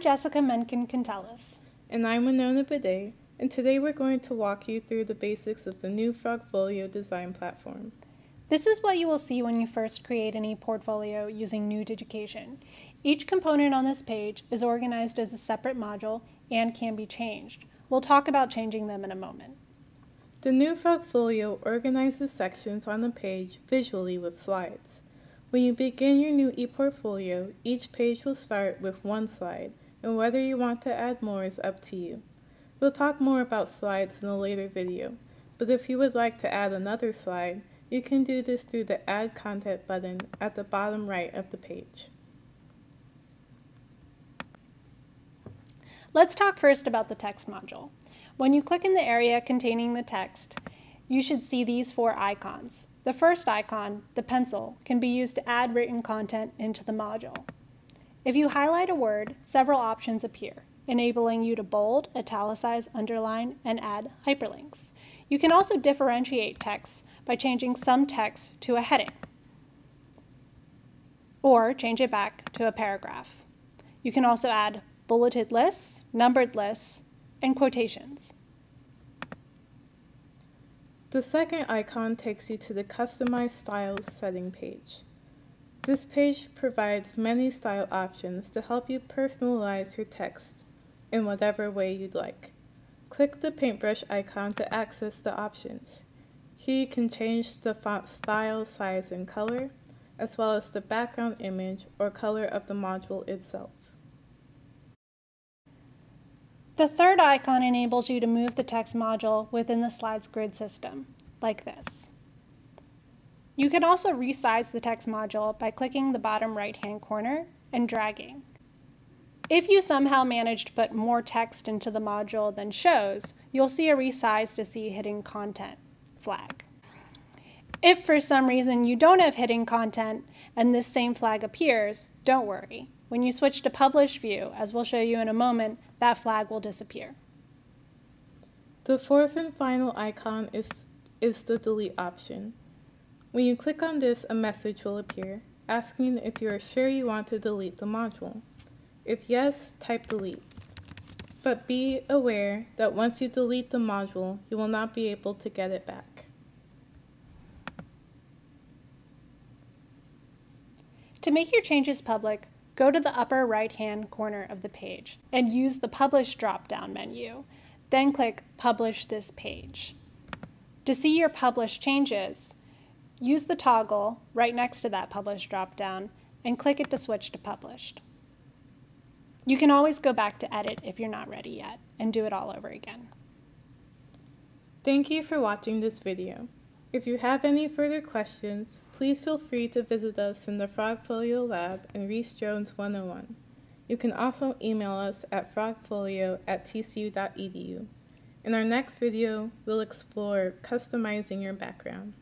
I'm Jessica Menken-Cantelis. And I'm Winona Bidet, and today we're going to walk you through the basics of the new Frogfolio design platform. This is what you will see when you first create an e-portfolio using Digication. Each component on this page is organized as a separate module and can be changed. We'll talk about changing them in a moment. The new Frogfolio organizes sections on the page visually with slides. When you begin your new ePortfolio, each page will start with one slide, and whether you want to add more is up to you. We'll talk more about slides in a later video, but if you would like to add another slide, you can do this through the Add Content button at the bottom right of the page. Let's talk first about the text module. When you click in the area containing the text, you should see these four icons. The first icon, the pencil, can be used to add written content into the module. If you highlight a word, several options appear, enabling you to bold, italicize, underline, and add hyperlinks. You can also differentiate text by changing some text to a heading, or change it back to a paragraph. You can also add bulleted lists, numbered lists, and quotations. The second icon takes you to the Customize Styles setting page. This page provides many style options to help you personalize your text in whatever way you'd like. Click the paintbrush icon to access the options. Here you can change the font style, size, and color, as well as the background image or color of the module itself. The third icon enables you to move the text module within the slides grid system, like this. You can also resize the text module by clicking the bottom right-hand corner and dragging. If you somehow manage to put more text into the module than shows, you'll see a resize to see hidden content flag. If for some reason you don't have hidden content and this same flag appears, don't worry. When you switch to Publish View, as we'll show you in a moment, that flag will disappear. The fourth and final icon is, is the Delete option. When you click on this, a message will appear asking if you are sure you want to delete the module. If yes, type delete. But be aware that once you delete the module, you will not be able to get it back. To make your changes public, go to the upper right-hand corner of the page and use the Publish drop-down menu. Then click Publish this page. To see your published changes, use the toggle right next to that Publish drop-down and click it to switch to Published. You can always go back to Edit if you're not ready yet and do it all over again. Thank you for watching this video. If you have any further questions, please feel free to visit us in the Frogfolio Lab in Rees-Jones 101. You can also email us at frogfolio at tcu.edu. In our next video, we'll explore customizing your background.